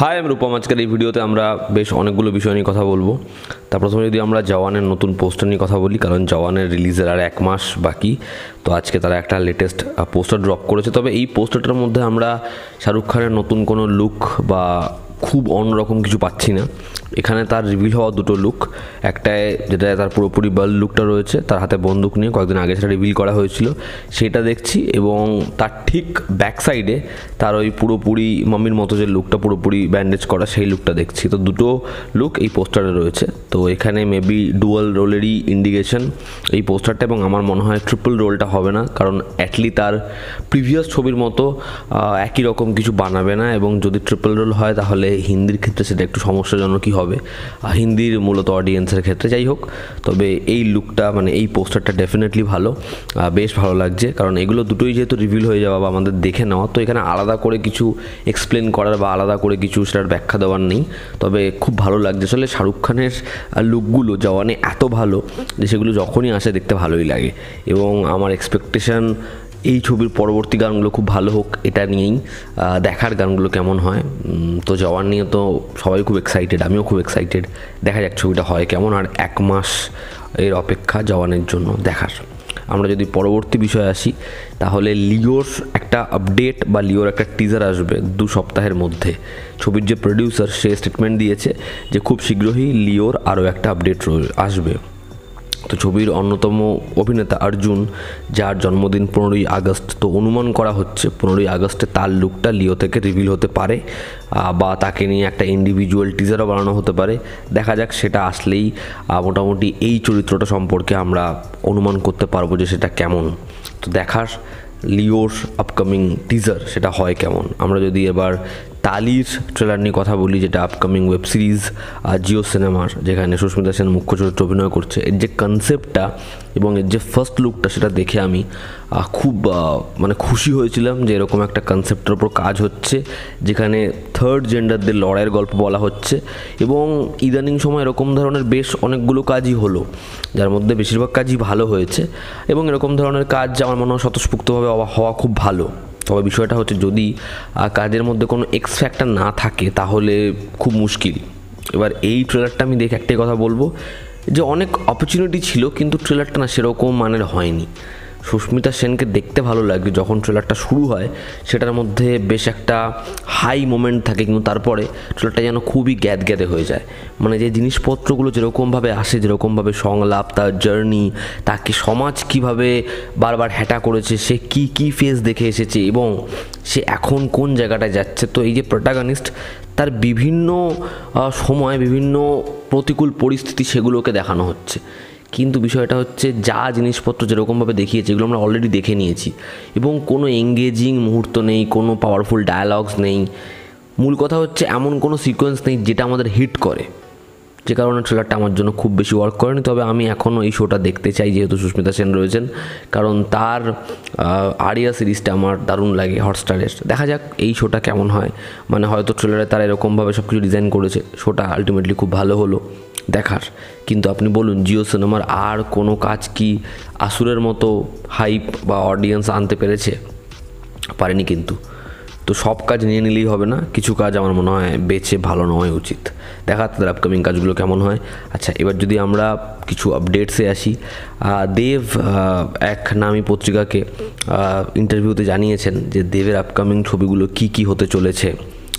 High আমি রূপম আজকের এই ভিডিওতে আমরা বেশ অনেকগুলো বিষয় নিয়ে কথা বলব। তার প্রথমে যদি আমরা জওয়ানের নতুন পোস্টার নিয়ে কথা বলি, কারণ জওয়ানের রিলিজের আর এক মাস বাকি, তো আজকে তারা একটা লেটেস্ট পোস্টার ড্রপ করেছে। তবে এই পোস্টারটার মধ্যে আমরা শাহরুখ খানের নতুন কোনো লুক বা খুব অন্যরকম কিছু পাচ্ছি না। এখানে তার রিভিল হওয়া দুটো লুক একটায় যেটা তার পুরোপুরি বাল লুকটা রয়েছে, তার হাতে বন্দুক নিয়ে কয়েকদিন আগে সেটা রিভিল করা হয়েছিল। সেটা দেখছি এবং তার ঠিক ব্যাক সাইডে তার ওই পুরোপুরি মাম্মির মতো যে লুকটা পুরোপুরি ব্যান্ডেজ করা, সেই লুকটা দেখছি। তো দুটো লুক এই পোস্টারে রয়েছে। তো এখানে মেবি ডুয়াল রোলেরই ইন্ডিকেশন এই পোস্টারটা এবং আমার মনে হয় ট্রিপল রোলটা হবে না, কারণ অ্যাটলি তার প্রিভিয়াস ছবির মতো একই রকম কিছু বানাবে না এবং যদি ট্রিপল রোল হয় তাহলে হিন্দির ক্ষেত্রে সেটা একটু সমস্যাজনকই হবে। আর হিন্দির মূলত অডিয়েন্সের ক্ষেত্রে যাই হোক, তবে এই লুকটা মানে এই পোস্টারটা ডেফিনেটলি ভালো। বেশ ভালো লাগছে, কারণ এগুলো দুটোই যেহেতু রিভিল হয়ে যাওয়া বা আমাদের দেখে নেওয়া, তো এখানে আলাদা করে কিছু এক্সপ্লেন করার বা আলাদা করে কিছু সেটার ব্যাখ্যা দেওয়ার নেই। তবে খুব ভালো লাগছে। আসলে শাহরুখ খানের লুকগুলো জওয়ানে এত ভালো যে সেগুলো যখনই আসে দেখতে ভালোই লাগে। এবং আমার এক্সপেকটেশন এই ছবির পরবর্তী গানগুলো খুব ভালো হোক, এটা নিয়েই দেখার গানগুলো কেমন হয় তো জওয়ান নিয়ে তো সবাই খুব এক্সাইটেড আমিও খুব এক্সাইটেড দেখা যাক ছবিটা হয় কেমন, আর এক মাস এর অপেক্ষা জওয়ানের জন্য দেখার। আমরা যদি পরবর্তী বিষয়ে আসি, তাহলে লিওর একটা আপডেট বা লিওর একটা টিজার আসবে দু সপ্তাহের মধ্যে। ছবির যে প্রডিউসার সে স্টেটমেন্ট দিয়েছে যে খুব শীঘ্রই লিওর আরও একটা আপডেট আসবে। তো ছবির অন্যতম অভিনেতা অর্জুন, যার জন্মদিন পনেরোই আগস্ট, তো অনুমান করা হচ্ছে পনেরোই আগস্টে তার লুকটা লিও থেকে রিভিল হতে পারে বা তাকে নিয়ে একটা ইন্ডিভিজুয়াল টিজারও বানানো হতে পারে। দেখা যাক সেটা আসলেই মোটামুটি এই চরিত্রটা সম্পর্কে আমরা অনুমান করতে পারব যে সেটা কেমন। তো দেখার লিওর আপকামিং টিজার সেটা হয় কেমন। আমরা যদি এবার তালির ট্রেলার নিয়ে কথা বলি, যেটা আপকামিং ওয়েব সিরিজ আর জিও সিনেমার যেখানে সুস্মিতা সেন মুখ্য চরিত্রে অভিনয় করছে। এর যে কনসেপ্টটা এবং এর যে ফার্স্ট লুকটা সেটা দেখে আমি খুব মানে খুশি হয়েছিলাম যে এরকম একটা কনসেপ্টের ওপর কাজ হচ্ছে, যেখানে থার্ড জেন্ডারদের লড়াইয়ের গল্প বলা হচ্ছে এবং ইদানিং সময় এরকম ধরনের বেশ অনেকগুলো কাজই হলো, যার মধ্যে বেশিরভাগ কাজই ভালো হয়েছে এবং এরকম ধরনের কাজ আমার মনে হয় স্বতঃস্ফূর্তভাবে হওয়া- হওয়া খুব ভালো। তবে বিষয়টা হচ্ছে যদি কাজের মধ্যে কোনো এক্স ফ্যাক্টর না থাকে, তাহলে খুব মুশকিল। এবার এই ট্রেলারটা আমি দেখে একটাই কথা বলব যে অনেক অপরচুনিটি ছিল, কিন্তু ট্রেলারটা না সেরকম মানের হয়নি। সুস্মিতা সেনকে দেখতে ভালো লাগে যখন ট্রেলারটা শুরু হয়, সেটার মধ্যে বেশ একটা হাই মোমেন্ট থাকে, কিন্তু তারপরে ট্রেলারটা যেন খুবই গ্যাদ গ্যাদে হয়ে যায়। মানে যে জিনিসপত্রগুলো যেরকমভাবে আসে, যেরকমভাবে সংলাপ, তার জার্নি তাকে সমাজ কীভাবে বারবার হ্যাটা করেছে, সে কি কি ফেস দেখে এসেছে এবং সে এখন কোন জায়গাটায় যাচ্ছে। তো এই যে প্রোটাগনিস্ট তার বিভিন্ন সময়, বিভিন্ন প্রতিকূল পরিস্থিতি সেগুলোকে দেখানো হচ্ছে। কিন্তু বিষয়টা হচ্ছে যা জিনিসপত্র যেরকমভাবে দেখিয়েছে, এগুলো আমরা অলরেডি দেখে নিয়েছি। এবং কোনো এঙ্গেজিং মুহূর্ত নেই, কোনো পাওয়ারফুল ডায়ালগস নেই। মূল কথা হচ্ছে এমন কোনো সিকোয়েন্স নেই যেটা আমাদের হিট করে। যে কারণে ট্রেলারটা আমার জন্য খুব বেশি ওয়ার্ক করেনি। তবে আমি এখনও এই শোটা দেখতে চাই যেহেতু সুস্মিতা সেন রয়েছেন। কারণ তার আরিয়া সিরিজটা আমার দারুণ লাগে হটস্টারের দেখা যাক এই শোটা কেমন হয়। মানে হয়তো ট্রেলারে তারা এরকমভাবে সব কিছু ডিজাইন করেছে। শোটা আলটিমেটলি খুব ভালো হলো। দেখার। কিন্তু আপনি বলুন, জিও সিনেমার আর কোনো কাজ কি আসুরের মতো হাইপ বা অডিয়েন্স আনতে পেরেছে? পারেনি কিন্তু। তো সব কাজ নিয়ে নিলেই হবে না? কিছু কাজ আমার মনে হয় বেছে ভালো নেওয়াই উচিত। দেখা তাদের আপকামিং কাজগুলো কেমন হয়। আচ্ছা এবার যদি আমরা কিছু আপডেটসে আসি দেব এক নামী পত্রিকাকে ইন্টারভিউতে জানিয়েছেন যে দেবের আপকামিং ছবিগুলো কি কি হতে চলেছে।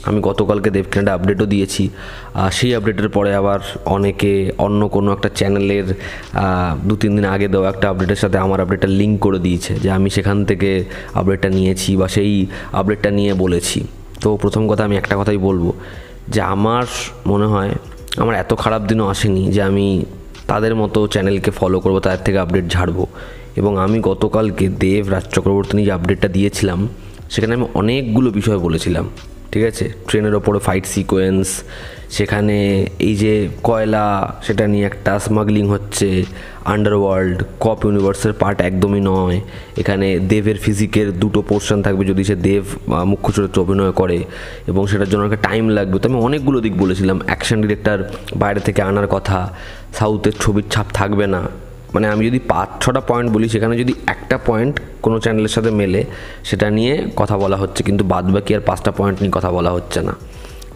আমি গতকালকে দেবকে একটা আপডেটও দিয়েছি। আর সেই আপডেটের পরে আবার অনেকে অন্য কোনো একটা চ্যানেলের দু, তিন দিন আগে দেওয়া একটা আপডেটের সাথে আমার আপডেটটা লিঙ্ক করে দিয়েছে যে আমি সেখান থেকে আপডেটটা নিয়েছি বা সেই আপডেটটা নিয়ে বলেছি। তো প্রথম কথা আমি একটা কথাই বলব যে আমার মনে হয় আমার এত খারাপ দিনও আসেনি যে আমি তাদের মতো চ্যানেলকে ফলো করব, তাদের থেকে আপডেট ঝাড়বো। এবং আমি গতকালকে দেব রাজ চক্রবর্তী যে আপডেটটা দিয়েছিলাম, সেখানে আমি অনেকগুলো বিষয় বলেছিলাম। ঠিক আছে? ট্রেনের ওপরে ফাইট সিকোয়েন্স সেখানে এই যে কয়লা, সেটা নিয়ে একটা স্মাগলিং হচ্ছে আন্ডারওয়ার্ল্ড কপ ইউনিভার্সের পার্ট একদমই নয়। এখানে দেবের ফিজিকের দুটো পোর্শন থাকবে যদি সে দেব মুখ্য চরিত্রে অভিনয় করে এবং সেটার জন্য একটা টাইম লাগবে। তো আমি অনেকগুলো দিক বলেছিলাম অ্যাকশন ডিরেক্টর বাইরে থেকে আনার কথা সাউথের ছবির ছাপ থাকবে না। মানে আমি যদি পাঁচ, ছটা পয়েন্ট বলি, সেখানে যদি একটা পয়েন্ট কোনো চ্যানেলের সাথে মেলে, সেটা নিয়ে কথা বলা হচ্ছে, কিন্তু বাদ বাকি আর পাঁচটা পয়েন্ট নিয়ে কথা বলা হচ্ছে না।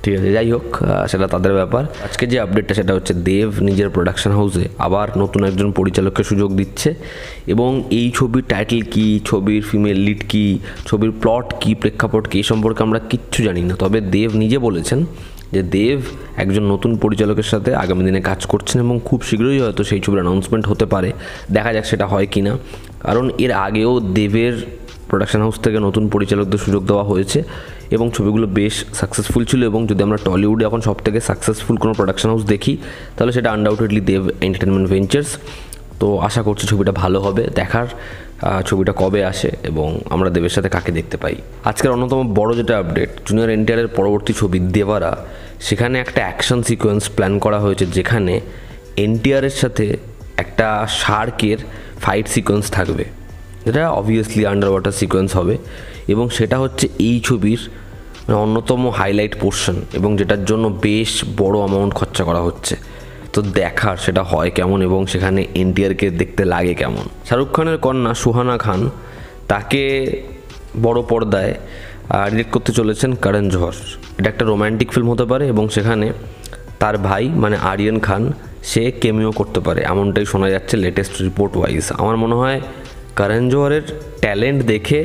ঠিক আছে, যাই হোক সেটা তাদের ব্যাপার। আজকে যে আপডেটটা সেটা হচ্ছে দেব নিজের প্রোডাকশন হাউসে আবার নতুন একজন পরিচালককে সুযোগ দিচ্ছে, এবং এই ছবির টাইটেল কি, ছবির ফিমেল লিড কি, ছবির প্লট কি, প্রেক্ষাপট কী সম্পর্কে আমরা কিচ্ছু জানি না। তবে দেব নিজে বলেছেন যে দেব একজন নতুন পরিচালকের সাথে আগামী দিনে কাজ করছেন এবং খুব শীঘ্রই হয়তো সেই ছবির অ্যানাউন্সমেন্ট হতে পারে। দেখা যাক সেটা হয় কি না কারণ এর আগেও দেবের প্রোডাকশন হাউস থেকে নতুন পরিচালকদের সুযোগ দেওয়া হয়েছে এবং ছবিগুলো বেশ সাকসেসফুল ছিল এবং যদি আমরা টলিউডে এখন সব থেকে সাকসেসফুল কোনো প্রোডাকশন হাউস দেখি, তাহলে সেটা আনডাউটেডলি দেব এন্টারটেনমেন্ট ভেঞ্চার্স তো আশা করছি ছবিটা ভালো হবে, দেখার ছবিটা কবে আসে এবং আমরা দেবের সাথে কাকে দেখতে পাই। আজকের অন্যতম বড় যেটা আপডেট জুনিয়র এনটিআরের পরবর্তী ছবি দেবারা, সেখানে একটা অ্যাকশন সিকোয়েন্স প্ল্যান করা হয়েছে যেখানে এনটিআরের সাথে একটা শার্কের ফাইট সিকোয়েন্স থাকবে। যেটা অবভিয়াসলি আন্ডার ওয়াটার সিকোয়েন্স হবে এবং সেটা হচ্ছে এই ছবির মানে অন্যতম হাইলাইট পোর্শন এবং যেটার জন্য বেশ বড় অ্যামাউন্ট খরচা করা হচ্ছে। তো দেখার সেটা হয় কেমন এবং সেখানে এনটিআরকে দেখতে লাগে কেমন। শাহরুখ খানের কন্যা সুহানা খান তাকে বড় পর্দায় ডিরেক্ট করতে চলেছেন করণ জোহর। এটা একটা রোম্যান্টিক ফিল্ম হতে পারে এবং সেখানে তার ভাই মানে আরিয়ান খান, সে কেমিও করতে পারে। এমনটাই শোনা যাচ্ছে লেটেস্ট রিপোর্ট ওয়াইজ আমার মনে হয় করণ জোহরের ট্যালেন্ট দেখে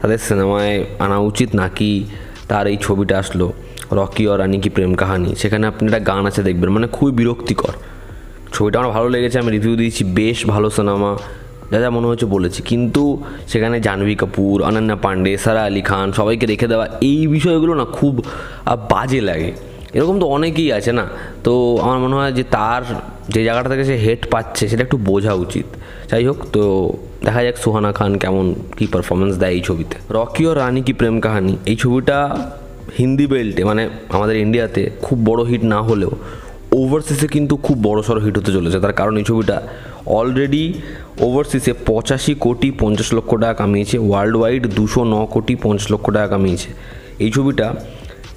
তাদের সিনেমায় আনা উচিত নাকি তার এই ছবিটা আসলো। রকি আর রানি কি প্রেম কাহানি? সেখানে আপনি একটা গান আছে দেখবেন মানে খুবই বিরক্তিকর। ছবিটা আমার ভালো লেগেছে, আমি রিভিউ দিয়েছি, বেশ ভালো সিনেমা যা যা মনে হচ্ছে বলেছি। কিন্তু সেখানে জাহ্নবী কাপুর, অনন্যা পান্ডে, সারা আলী খান, সবাইকে রেখে দেওয়া এই বিষয়গুলো না খুব বাজে লাগে। এরকম তো অনেকেই আছে না? তো আমার মনে হয় যে তার যে জায়গাটা থেকে সে হেড পাচ্ছে, সেটা একটু বোঝা উচিত। যাই হোক, তো দেখা যাক সুহানা খান কেমন কী পারফরমেন্স দেয় এই ছবিতে। রকি ও রানী কি প্রেম কাহানি? এই ছবিটা হিন্দি বেল্টে মানে আমাদের ইন্ডিয়াতে খুব বড় হিট না হলেও ওভারসিসে কিন্তু খুব বড় সড়ো হিট হতে চলেছে। তার কারণ এই ছবিটা অলরেডি ওভারসিসে পঁচাশি কোটি পঞ্চাশ লক্ষ টাকা কামিয়েছে ওয়ার্ল্ড ওয়াইড দুশো ন কোটি পঞ্চাশ লক্ষ টাকা কামিয়েছে। এই ছবিটা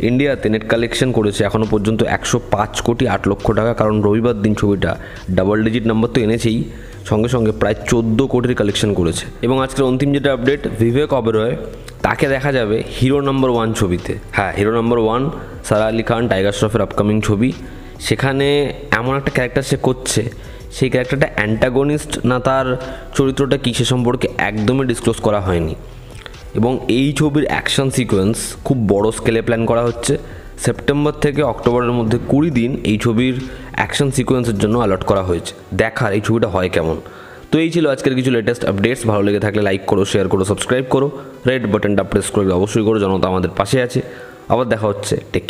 ইন্ডিয়াতে নেট কালেকশন করেছে এখনও পর্যন্ত একশো পাঁচ কোটি আট লক্ষ টাকা। কারণ রবিবার দিন ছবিটা ডাবল ডিজিট নাম্বার তো এনেছেই। সঙ্গে সঙ্গে প্রায় চোদ্দ কোটির কালেকশন করেছে। এবং আজকের অন্তিম যেটা আপডেট বিবেক অবেরয় তাকে দেখা যাবে হিরো নাম্বার ওয়ান ছবিতে। হ্যাঁ hero number one Sara Ali Khan Tiger শ্রফের upcoming ছবি। সেখানে এমন একটা ক্যারেক্টার সে করছে, সেই ক্যারেক্টারটা অ্যান্টাগনিস্ট না তার চরিত্রটা কী সে সম্পর্কে একদমই ডিসক্লোজ করা হয়নি। এবং এই ছবির অ্যাকশন সিকোয়েন্স খুব বড় স্কেলে প্ল্যান করা হচ্ছে। সেপ্টেম্বর থেকে অক্টোবরের মধ্যে কুড়ি দিন এই ছবির অ্যাকশন সিকোয়েন্সের জন্য অ্যালট করা হয়েছে। দেখার এই ছবিটা হয় কেমন? তো এই ছিল আজকের কিছু লেটেস্ট আপডেটস ভালো লেগে থাকলে লাইক করো শেয়ার করো সাবস্ক্রাইব করো। রেড বাটনটা প্রেস করে অবশ্যই করো, জনতা আমাদের পাশে আছে। আবার দেখা হচ্ছে টেক